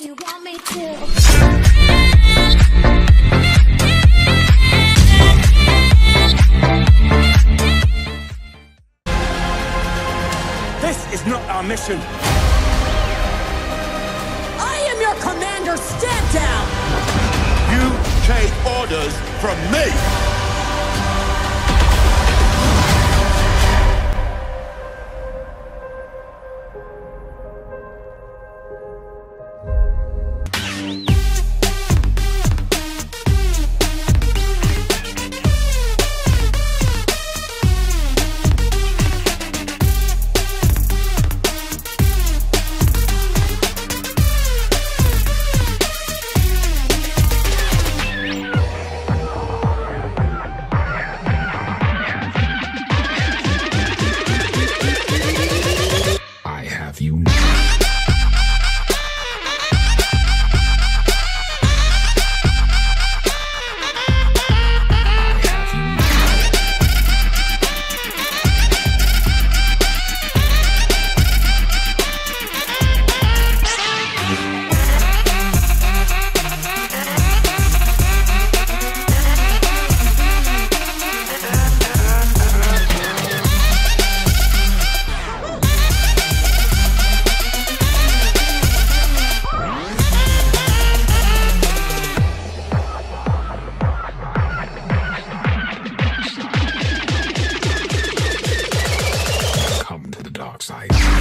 if you want me to. This is not our mission. I am your commander. Stand down. You take orders from me. I.